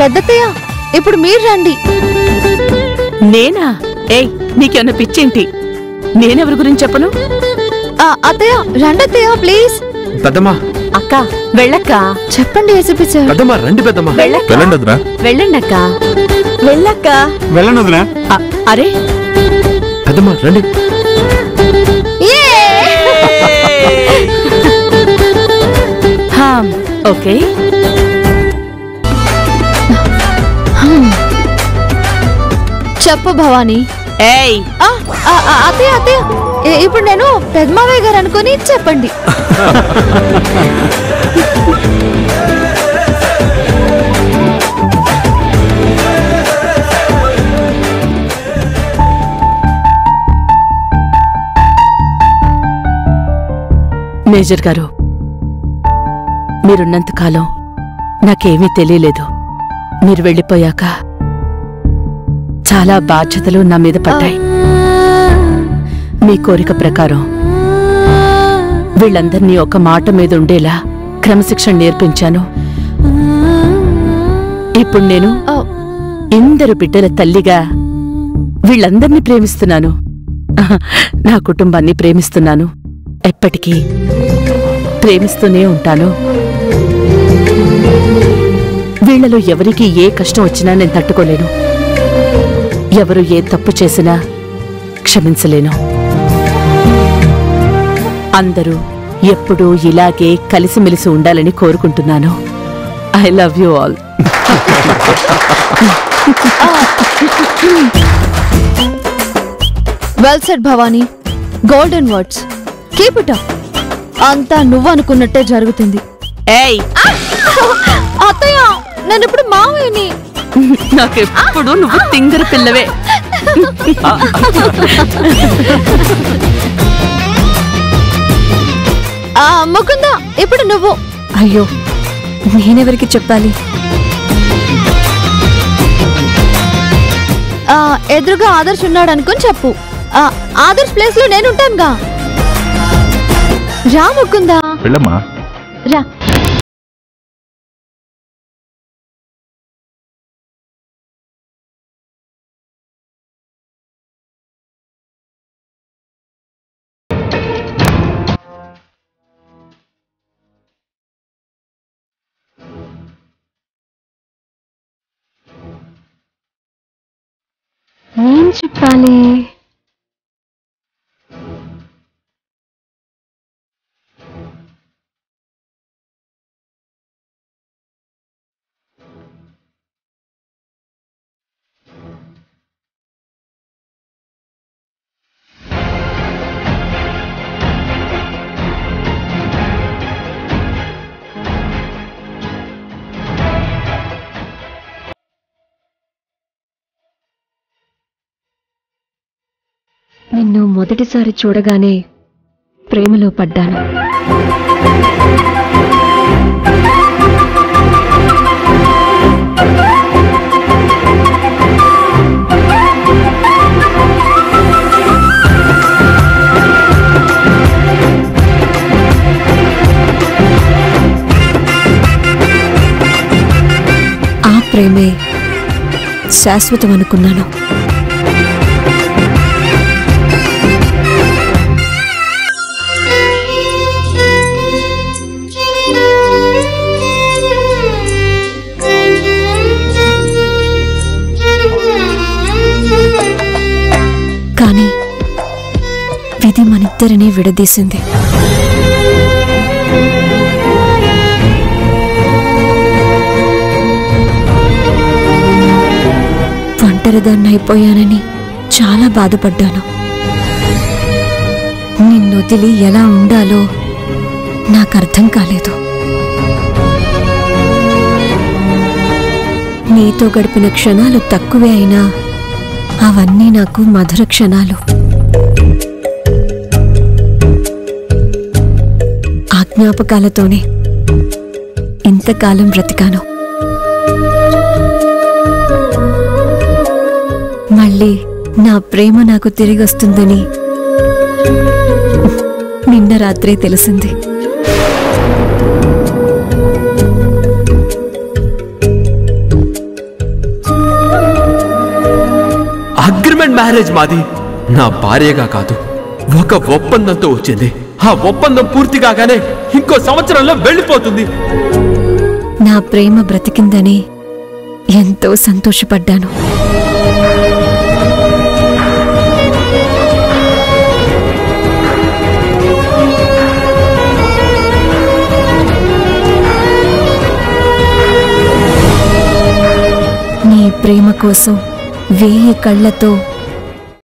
పెద్దత్తయ్య ఇప్పుడు మీరు రండి. నేనా? ఏయ్ నీకేమన్నా పిచ్చేంటి? నేనెవరి గురించి చెప్పను? ఆ, అత్తయ్య రండి అత్తయ్య ప్లీజ్. పెద్దమ్మా. అక్క వెళ్ళక్క. చెప్పండి ఏసీపీ సార్. పెద్దమ్మా రండి పెద్దమ్మా. వెళ్ళక్క. వెళ్ళండి వదినా వెళ్ళండక్క. వెళ్ళక్క. వెళ్ళండి వదినా అ- అరే. పెద్దమ్మా రండి. హా, ఓకే. చెప్పు భవానీ. ఏయ్. ఆ, ఆ, ఆ, అత్తయ్య అత్తయ్య. ఏ- ఇప్పుడు నేను పెద్దమావయ్య గారు అనుకుని చెప్పండి. మేజర్ గారు మీరున్నంతకాలం నాకేమీ తెలియలేదు. మీరు వెళ్ళిపోయాక చాలా బాధ్యతలు నా మీద పడ్డాయి. మీ కోరిక ప్రకారం వీళ్ళందర్నీ ఒక మాట మీద ఉండేలా క్రమశిక్షణ నేర్పించాను. ఇప్పుడు నేను ఇందరు బిడ్డల తల్లిగా వీళ్ళందర్నీ ప్రేమిస్తున్నాను. నా కుటుంబాన్ని ప్రేమిస్తున్నాను. ఎప్పటికీ ప్రేమిస్తూనే ఉంటాను. వీళ్ళలో ఎవరికి ఏ కష్టం వచ్చినా నేను తట్టుకోలేను. ఎవరు ఏ తప్పు చేసినా క్షమించలేను. అందరూ ఎప్పుడూ ఇలాగే కలిసిమెలిసి ఉండాలని కోరుకుంటున్నాను. I love you all. Well set Bhavani. Golden words keep it up అంతా నువ్వు అనుకున్నట్టే జరుగుతుంది. ఏయ్! అత్తయ్య నేను ఇప్పుడు మావయ్యని నాకెప్పుడు నువ్వు తింగర పిల్లవే. ఆ. ముకుంద ఇప్పుడు నువ్వు. అయ్యో నేనెవరికి చెప్పాలి? ఆ ఎదురుగా ఆదర్శ్ ఉన్నాడు అనుకుని చెప్పు. ఆ ఆదర్శ్ ప్లేస్లో నేను ఉంటానుగా రా ముకుందా. రా. చెప్పాలి నిన్ను మొదటిసారి చూడగానే ప్రేమలో పడ్డాను. ఆ ప్రేమే శాశ్వతం అనుకున్నాను కానీ విధి మనిద్దరినీ విడదీసింది. ఒంటరిదాన్ని అయిపోయానని చాలా బాధపడ్డాను. నిన్నొదిలి ఎలా ఉండాలో నాకు అర్థం కాలేదు. నీతో గడిపిన క్షణాలు తక్కువే అయినా అవన్నీ నాకు మధుర క్షణాలు. ఆ జ్ఞాపకాలతోనే ఇంతకాలం బ్రతికాను. మళ్ళీ నా ప్రేమ నాకు తిరిగొస్తుందని నిన్న రాత్రే తెలిసింది. మ్యారేజ్ మాది. నా భార్యగా కాదు. ఒక ఒప్పందంతో వచ్చింది. ఆ ఒప్పందం పూర్తి కాగానే ఇంకో సంవత్సరంలో వెళ్ళిపోతుంది. నా ప్రేమ బ్రతికిందని ఎంతో సంతోషపడ్డాను. నీ ప్రేమ కోసం వేయి కళ్ళతో